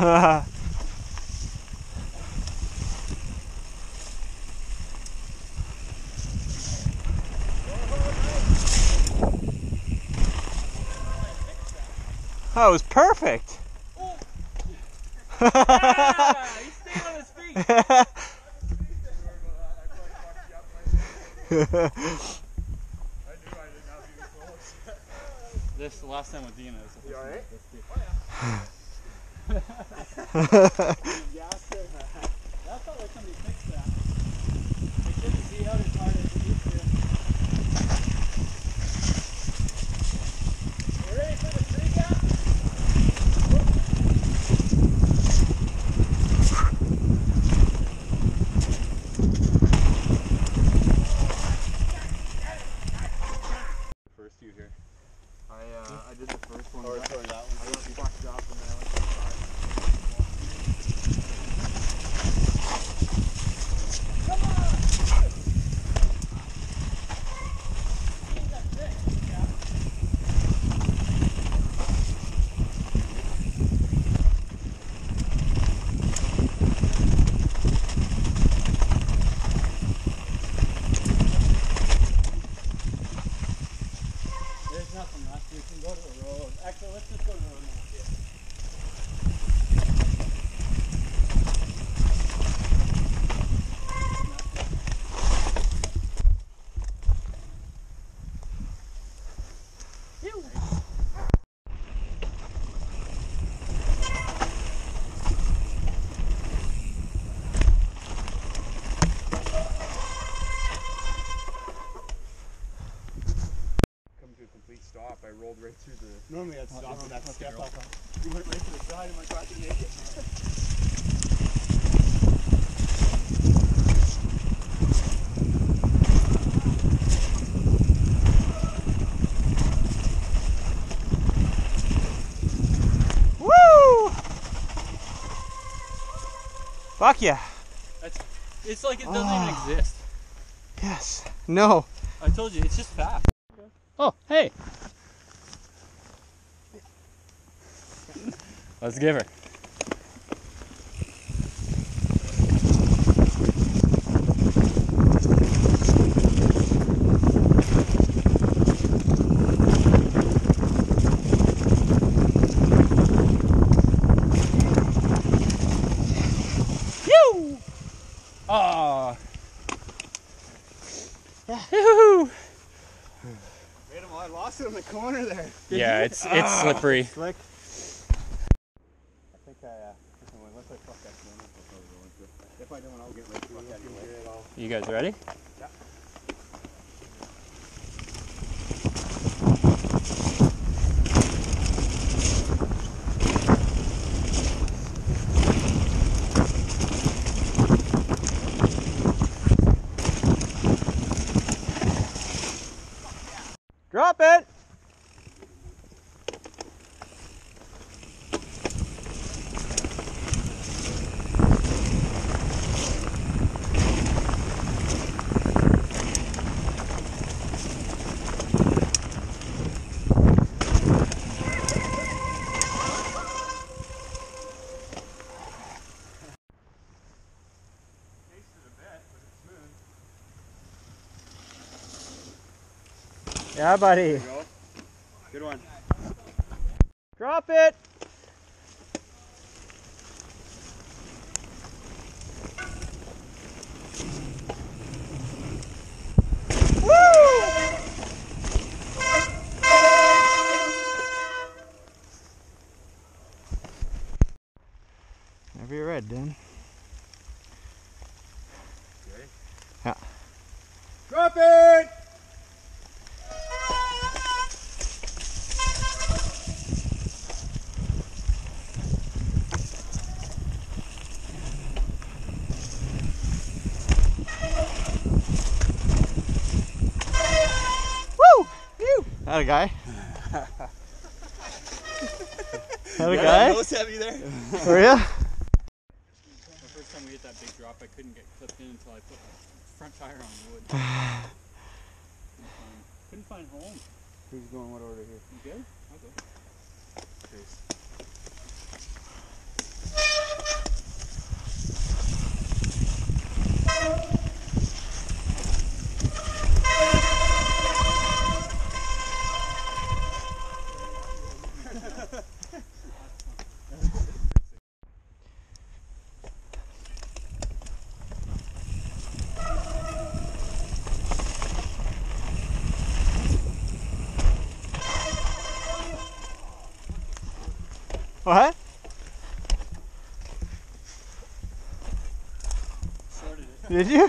That was perfect. He's staying on his feet. This the last time with Dina. is- You alright? Gas it. That felt like somebody fixed that. It shouldn't be out as hard as it used to. You ready for the tree gap? First few here. I uh, I did the first one. Or but sorry, that one. I got fucked up and then I went to the side. There's nothing left. We can go to the road. Actually, let's just go to the road now. Yeah. Come to a complete stop. I rolled right through the. Normally I'd stop stop and and I'd step step up. You went right to the side and my car to make it. Woo! Fuck yeah. It's like it doesn't Ah. even exist. Yes. No. I told you, it's just fast. Oh, hey. Let's give her. Ah. Yoo-hoo! Made him, I lost it in the corner there. Yeah, it's it's slippery. Slick. I think I, uh, unless I fuck that one, I'll probably go into it. If I don't, I'll get right through it anyway. You guys ready? Drop it. Yeah, buddy. Go. Good one. Drop it. Phew! That a guy. that a guy? Nose heavy there. For real? The first time we hit that big drop, I couldn't get clipped in until I put my front tire on wood. couldn't, find, couldn't find home. Who's going what order here? You good? I'll go. What? Did you?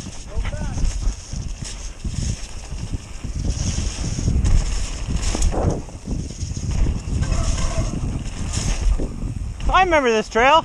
I remember this trail.